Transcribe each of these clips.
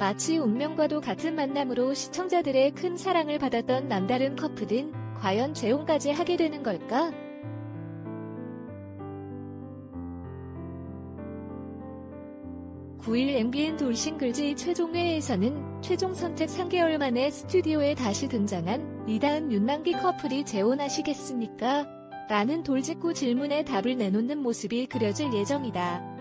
마치 운명과도 같은 만남으로 시청자들의 큰 사랑을 받았던 남다른 커플은 과연 재혼까지 하게 되는 걸까? 9일 MBN 돌싱글즈 최종회에서는 최종 선택 3개월 만에 스튜디오에 다시 등장한 이다은 윤남기 커플이 재혼하시겠습니까? 라는 돌직구 질문에 답을 내놓는 모습이 그려질 예정이다.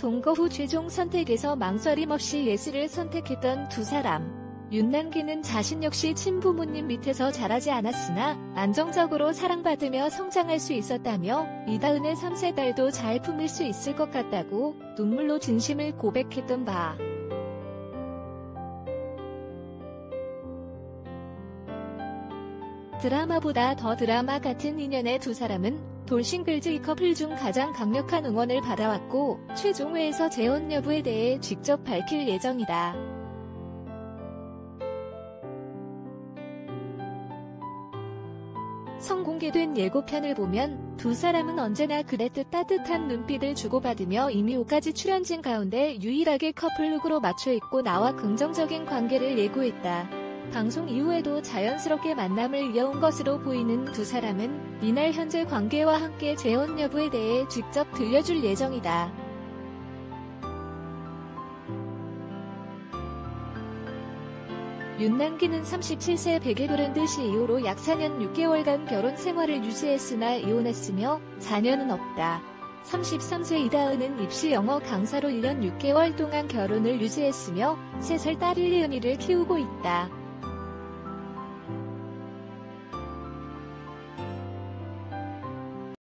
동거 후 최종 선택에서 망설임 없이 예슬을 선택했던 두 사람. 윤남기는 자신 역시 친부모님 밑에서 자라지 않았으나 안정적으로 사랑받으며 성장할 수 있었다며 이다은의 3세 딸도 잘 품을 수 있을 것 같다고 눈물로 진심을 고백했던 바. 드라마보다 더 드라마 같은 인연의 두 사람은 돌싱글즈 이 커플 중 가장 강력한 응원을 받아왔고 최종회에서 재혼 여부에 대해 직접 밝힐 예정이다. 선공개된 예고편을 보면 두 사람은 언제나 그랬듯 따뜻한 눈빛을 주고받으며 이미 5가지 출연진 가운데 유일하게 커플룩으로 맞춰 입고 나와 긍정적인 관계를 예고했다. 방송 이후에도 자연스럽게 만남을 이어온 것으로 보이는 두 사람은 이날 현재 관계와 함께 재혼 여부에 대해 직접 들려줄 예정이다. 윤남기는 37세 베개 브랜드 CEO로 약 4년 6개월간 결혼 생활을 유지했으나 이혼했으며 자녀는 없다. 33세 이다은은 입시 영어 강사로 1년 6개월 동안 결혼을 유지했으며 3살 딸 일리은이를 키우고 있다.